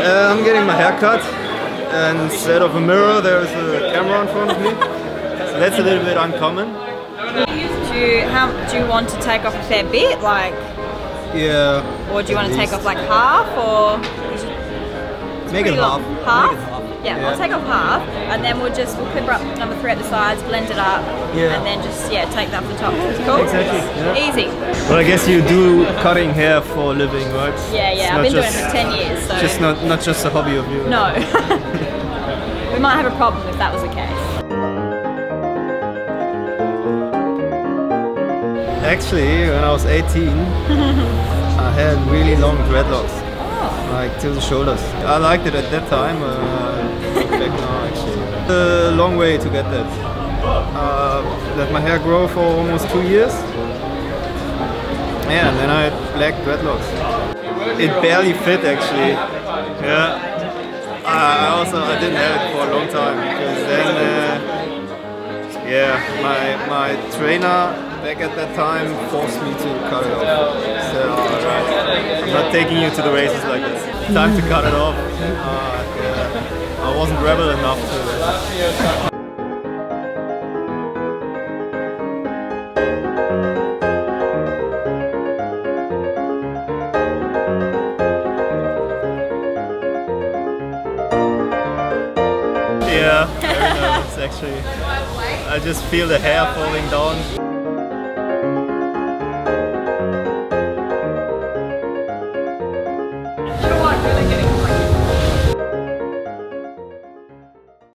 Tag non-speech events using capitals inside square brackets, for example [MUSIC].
Uh, I'm getting my hair cut and instead of a mirror there's a camera in front of me. So that's a little bit uncommon. Do you, how, do you want to take off a fair bit? Like, Yeah. or do you want to take off like half or? Make it half. Half? Make it half. Yeah, Yeah. I'll take off half and then we'll just, we'll clip up number three at the sides, blend it up, Yeah. and then just, yeah, take that off the top. Cool? Exactly, yeah. Easy. Well, I guess you do cutting hair for a living, right? Yeah, It's yeah, I've been doing it for 10 years, so. Just not not just a hobby of yours. No. [LAUGHS] [LAUGHS] we might have a problem if that was the case. Actually, when I was 18, [LAUGHS] I had really long dreadlocks, Oh. like till the shoulders. I liked it at that time. Uh, back now, actually, a long way to get that. Uh, let my hair grow for almost two years. Yeah, and then I had black dreadlocks. It barely fit actually. Yeah. I also I didn't have it for a long time because then. Uh, yeah, my my trainer back at that time forced me to cut it off. So I'm not taking you to the races like this. Time to cut it off. Uh, yeah, I wasn't rebel enough to. Yeah, very nervous actually. I just feel the hair falling down.